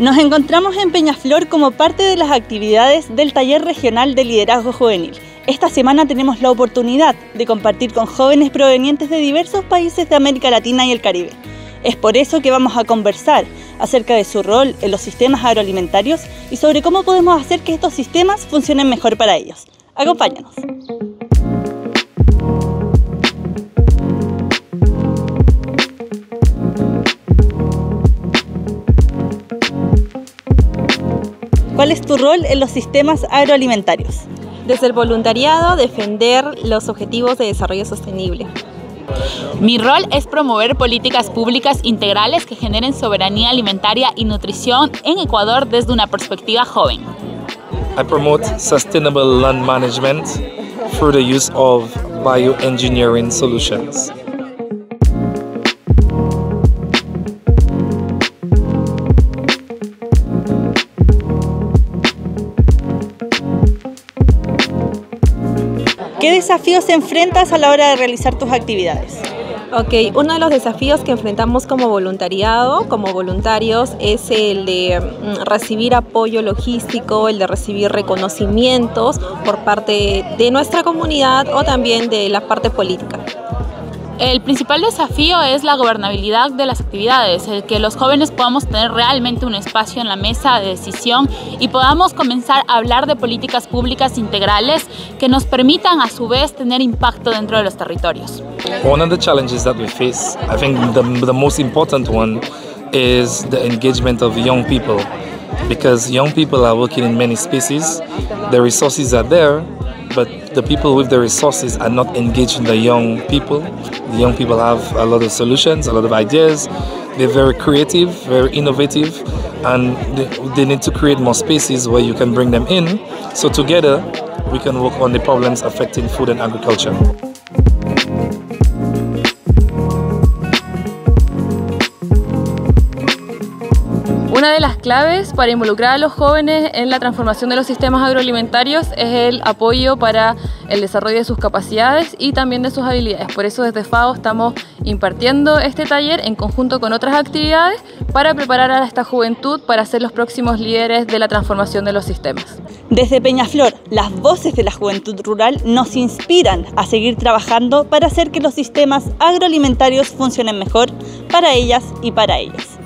Nos encontramos en Peñaflor como parte de las actividades del Taller Regional de Liderazgo Juvenil. Esta semana tenemos la oportunidad de compartir con jóvenes provenientes de diversos países de América Latina y el Caribe. Es por eso que vamos a conversar acerca de su rol en los sistemas agroalimentarios y sobre cómo podemos hacer que estos sistemas funcionen mejor para ellos. Acompáñanos. ¿Cuál es tu rol en los sistemas agroalimentarios? Desde el voluntariado, defender los objetivos de desarrollo sostenible. Mi rol es promover políticas públicas integrales que generen soberanía alimentaria y nutrición en Ecuador desde una perspectiva joven. I promote sustainable land management through the use of bioengineering solutions. ¿Qué desafíos enfrentas a la hora de realizar tus actividades? Ok, uno de los desafíos que enfrentamos como voluntariado, como voluntarios, es el de mm, recibir apoyo logístico, el de recibir reconocimientos por parte de nuestra comunidad o también de la parte política. El principal desafío es la gobernabilidad de las actividades, el que los jóvenes podamos tener realmente un espacio en la mesa de decisión y podamos comenzar a hablar de políticas públicas integrales que nos permitan a su vez tener impacto dentro de los territorios. One of the challenges that we face, I think the, the most important one is the engagement of young people because young people are working in many spaces, the resources are there, the people with the resources are not engaging the young people. The young people have a lot of solutions, a lot of ideas. They're very creative, very innovative, and they, need to create more spaces where you can bring them in. So together, we can work on the problems affecting food and agriculture. Una de las claves para involucrar a los jóvenes en la transformación de los sistemas agroalimentarios es el apoyo para el desarrollo de sus capacidades y también de sus habilidades. Por eso desde FAO estamos impartiendo este taller en conjunto con otras actividades para preparar a esta juventud para ser los próximos líderes de la transformación de los sistemas. Desde Peñaflor, las voces de la juventud rural nos inspiran a seguir trabajando para hacer que los sistemas agroalimentarios funcionen mejor para ellas y para ellos.